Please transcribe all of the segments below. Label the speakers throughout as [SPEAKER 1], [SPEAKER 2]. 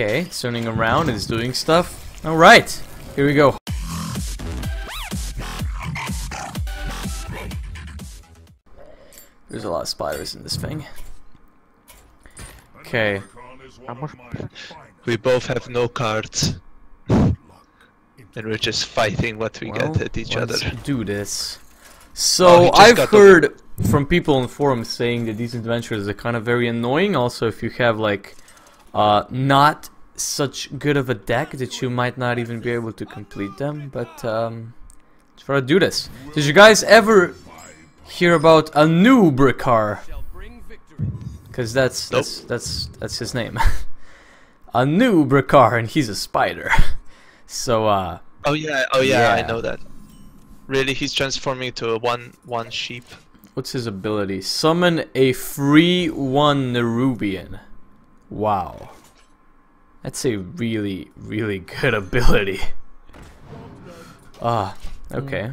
[SPEAKER 1] Okay, turning around, it's doing stuff. Alright, here we go. There's a lot of spiders in this thing. Okay.
[SPEAKER 2] We both have no cards. and we're just fighting what we
[SPEAKER 1] Well,
[SPEAKER 2] get at each other.
[SPEAKER 1] let's do this.
[SPEAKER 2] Oh,
[SPEAKER 1] So
[SPEAKER 2] he
[SPEAKER 1] I've heard from people on forums saying that these adventures are kind of very annoying. Also, if you have like uh, not such good of a deck that you might not even be able to complete them. But um, let's try to do this. Did you guys ever hear about Anub'Rekhan? Because that's
[SPEAKER 2] Nope.
[SPEAKER 1] that's that's that's his name. Anub'Rekhan, and he's a spider. so uh.
[SPEAKER 2] Oh yeah, oh yeah,
[SPEAKER 1] Yeah.
[SPEAKER 2] I know that. Really, he's transforming to a one one sheep.
[SPEAKER 1] What's his ability? Summon a free one Nerubian. Wow. That's a really, really good ability. Ah, okay.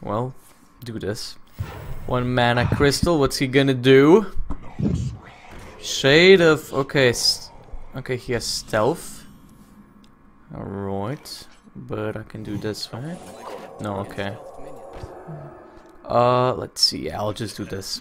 [SPEAKER 1] Well, do this. One mana crystal, what's he gonna do? Shade of... Okay, okay, he has stealth. Alright. But I can do this, right? No, okay. Uh, let's see. I'll just do this.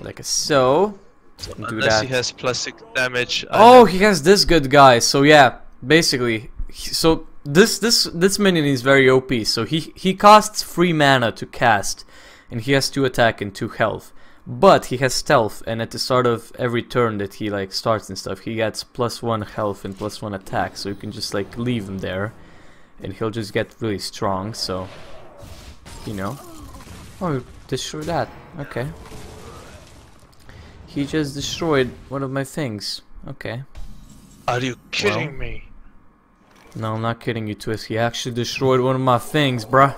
[SPEAKER 1] Like a so.
[SPEAKER 2] So unless he has plus six damage.
[SPEAKER 1] Oh, he has this good guy. So yeah, basically, he- so this this this minion is very OP. So he he costs free mana to cast, and he has two attack and two health. But he has stealth, and at the start of every turn that he like starts and stuff, he gets plus one health and plus one attack. So you can just like leave him there, and he'll just get really strong. So, you know. Oh, destroy that. Okay. He just destroyed one of my things. Okay.
[SPEAKER 2] Are you kidding
[SPEAKER 1] Well.
[SPEAKER 2] me?
[SPEAKER 1] No, I'm not kidding you, Twist. He actually destroyed one of my things, bruh.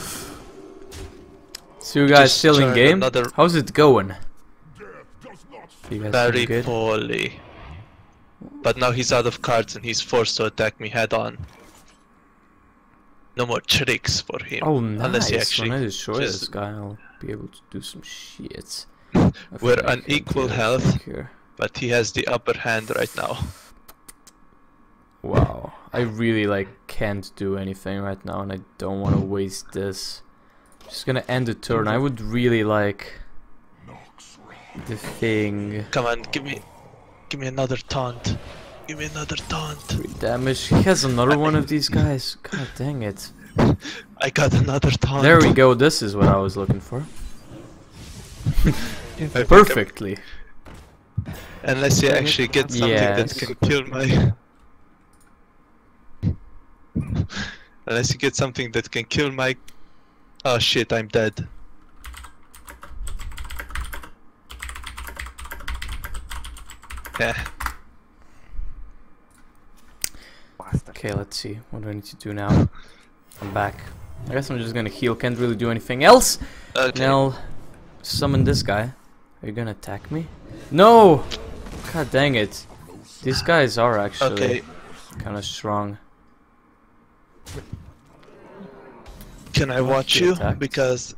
[SPEAKER 1] so you guys still in game?
[SPEAKER 2] another-
[SPEAKER 1] How's it going? You guys
[SPEAKER 2] Very
[SPEAKER 1] good?
[SPEAKER 2] poorly. But now he's out of cards and he's forced to attack me head on. No more tricks for him.
[SPEAKER 1] Oh,
[SPEAKER 2] Unless he
[SPEAKER 1] nice.
[SPEAKER 2] actually
[SPEAKER 1] when I destroy
[SPEAKER 2] just-
[SPEAKER 1] this guy, I'll be able to do some shit.
[SPEAKER 2] We're on equal health.
[SPEAKER 1] Here.
[SPEAKER 2] But he has the upper hand right now.
[SPEAKER 1] Wow, I really like can't do anything right now, and I don't want to waste this. Just gonna end the turn. I would really like the thing.
[SPEAKER 2] Come on, give me, give me another taunt. Give me another taunt.
[SPEAKER 1] Three damage. He has another one of these guys. God dang it.
[SPEAKER 2] I got another taunt.
[SPEAKER 1] There we go. This is what I was looking for.
[SPEAKER 2] I
[SPEAKER 1] Perfectly.
[SPEAKER 2] Unless you actually get something
[SPEAKER 1] Yes.
[SPEAKER 2] that can kill my. Unless you get something that can kill my. Oh shit, I'm dead. Yeah.
[SPEAKER 1] Okay, let's see. What do I need to do now? I'm back. I guess I'm just gonna heal. Can't really do anything else.
[SPEAKER 2] Okay.
[SPEAKER 1] Now, I'll summon this guy. Are you gonna attack me? No! God dang it. These guys are actually
[SPEAKER 2] Okay.
[SPEAKER 1] kind of strong.
[SPEAKER 2] Can I
[SPEAKER 1] Watch
[SPEAKER 2] watch you?
[SPEAKER 1] attack.
[SPEAKER 2] Because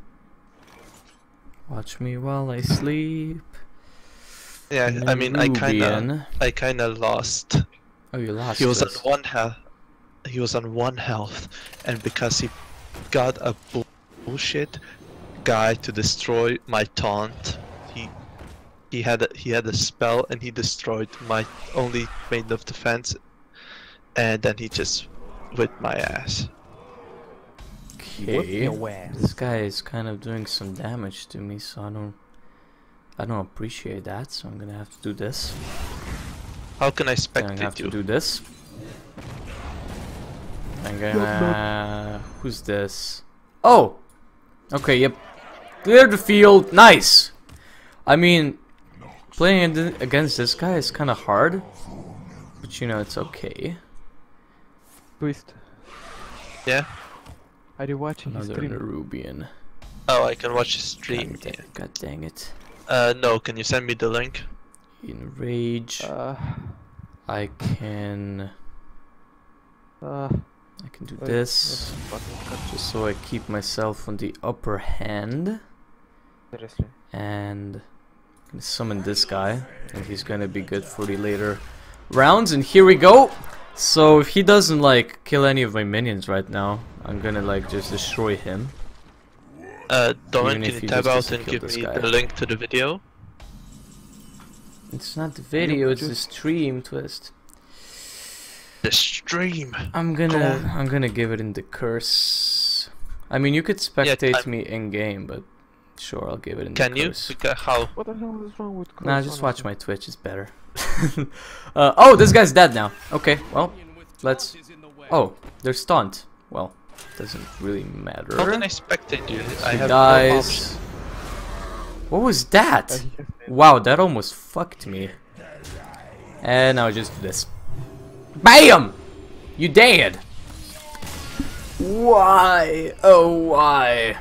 [SPEAKER 1] Watch me while I sleep.
[SPEAKER 2] yeah, I mean, I kinda, I kinda lost.
[SPEAKER 1] Oh, you lost.
[SPEAKER 2] He was on one health. He was on one health, and because he got a bullshit guy to destroy my taunt, he he had a, he had a spell and he destroyed my only main of defense, and then he just whipped my ass.
[SPEAKER 1] Okay. This guy is kind of doing some damage to me, so I don't, I don't appreciate that. So I'm gonna have to do this.
[SPEAKER 2] How can I
[SPEAKER 1] I'm gonna have
[SPEAKER 2] spectate
[SPEAKER 1] to do this. I'm gonna. Who's this? Oh. Okay. Yep. Clear the field. Nice. I mean, playing against this guy is kind of hard, but you know it's okay.
[SPEAKER 3] Twist.
[SPEAKER 2] Yeah.
[SPEAKER 3] Are you watching his
[SPEAKER 1] Another
[SPEAKER 3] stream?
[SPEAKER 1] Nerubian.
[SPEAKER 2] Oh, I can watch his stream.
[SPEAKER 1] God, dang, God dang it.
[SPEAKER 2] Uh, no. Can you send me the link?
[SPEAKER 1] Enrage.
[SPEAKER 3] Uh,
[SPEAKER 1] I can.
[SPEAKER 3] uh,
[SPEAKER 1] I can do
[SPEAKER 3] wait,
[SPEAKER 1] this
[SPEAKER 3] what's the button? Cut
[SPEAKER 1] just so I keep myself on the upper hand.
[SPEAKER 3] Seriously.
[SPEAKER 1] and Gonna summon this guy, and he's gonna be good for the later rounds. And here we go. So if he doesn't like kill any of my minions right now, I'm gonna like just destroy him.
[SPEAKER 2] Uh, Doran,
[SPEAKER 1] Even
[SPEAKER 2] can you
[SPEAKER 1] he
[SPEAKER 2] tab out and give me
[SPEAKER 1] guy.
[SPEAKER 2] the link to the video?
[SPEAKER 1] It's not the video, it's the stream twist.
[SPEAKER 2] The stream.
[SPEAKER 1] I'm gonna
[SPEAKER 2] on.
[SPEAKER 1] I'm gonna give it in the curse. I mean you could spectate
[SPEAKER 2] I'm-
[SPEAKER 1] me in game, but sure I'll give it in
[SPEAKER 2] Can
[SPEAKER 1] the
[SPEAKER 2] you?
[SPEAKER 1] curse.
[SPEAKER 2] Because how?
[SPEAKER 3] What the hell is wrong with
[SPEAKER 1] Nah, just watch my Twitch, it's better. uh, oh, this guy's dead now. Okay, well, let's. Oh, they're stunned. Well, doesn't really matter.
[SPEAKER 2] How can I spectate you? I
[SPEAKER 1] He
[SPEAKER 2] have no
[SPEAKER 1] what was that?
[SPEAKER 3] he has it.
[SPEAKER 1] Wow, that almost fucked me. And now just do this. BAM! You dead! Why? Oh, why?